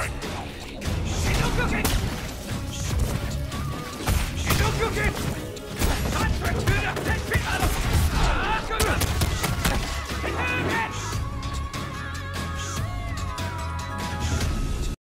time.